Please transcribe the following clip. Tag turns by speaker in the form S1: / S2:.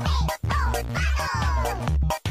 S1: Oh, oh.